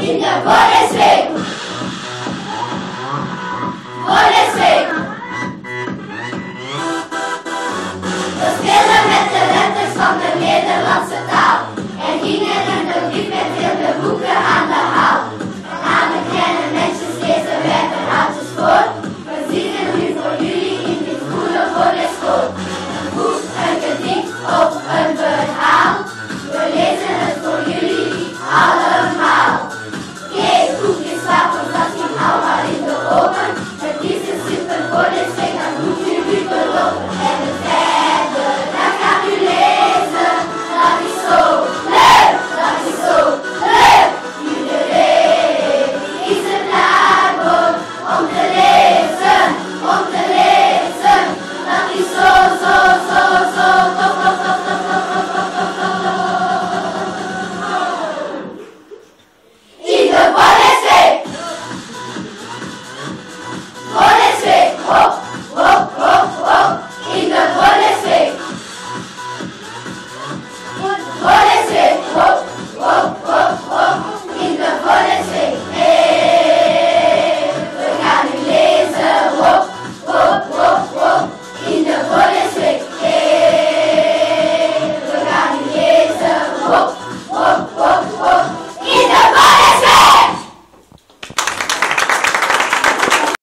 И доволен. Huh?